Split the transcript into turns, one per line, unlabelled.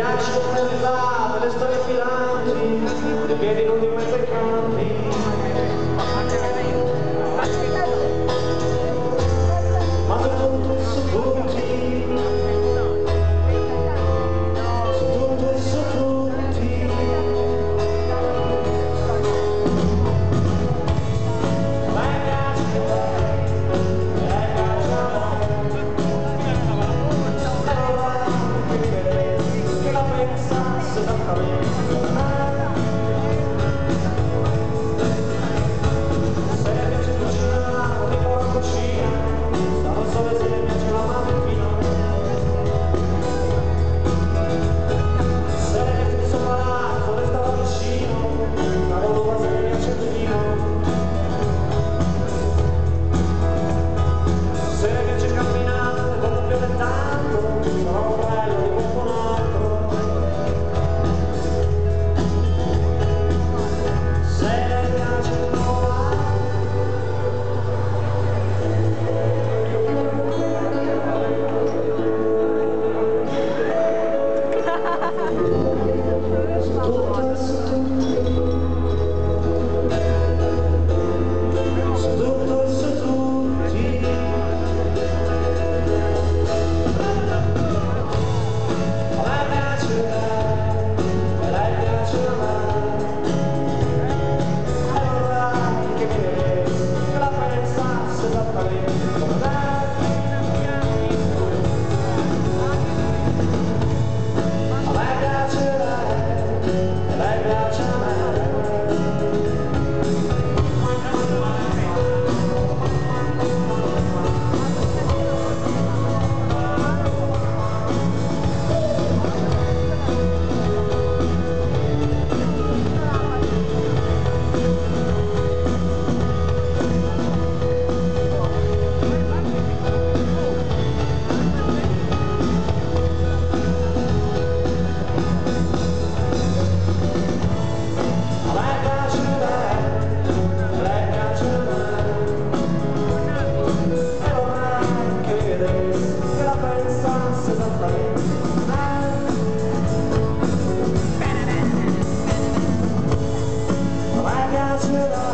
piace organizzare le storie filanti, le piedi non dimenticate. 東京都 watching us.